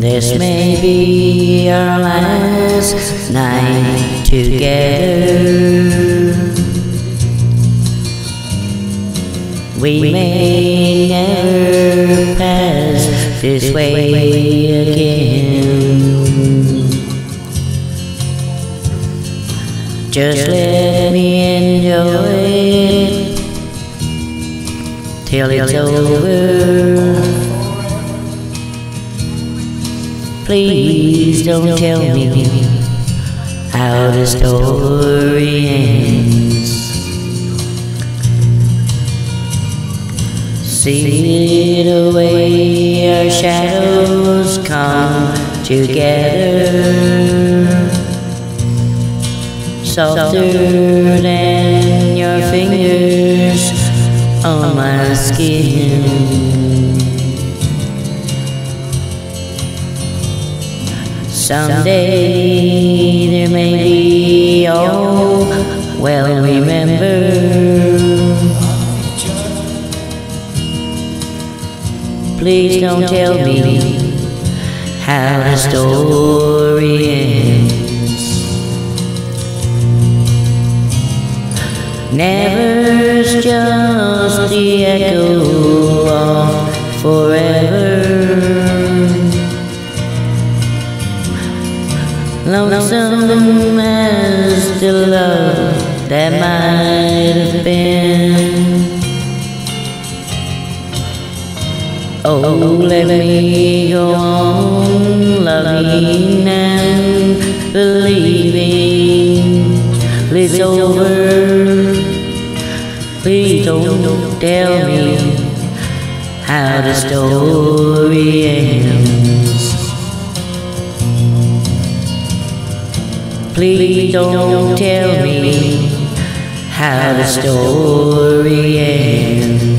This may be our last night together. We may never pass this way again. Just let me enjoy it till it's over. Please don't tell me how the story ends. See the way our shadows come together, softer than your fingers on my skin. Someday there may be, oh, well, remember. Please don't tell me how the story ends. Never's just the echo Lonesome as the love that might have been. Oh, let me go on loving and believing it's over. Please don't tell me how the story ends. Please don't tell me how the story ends.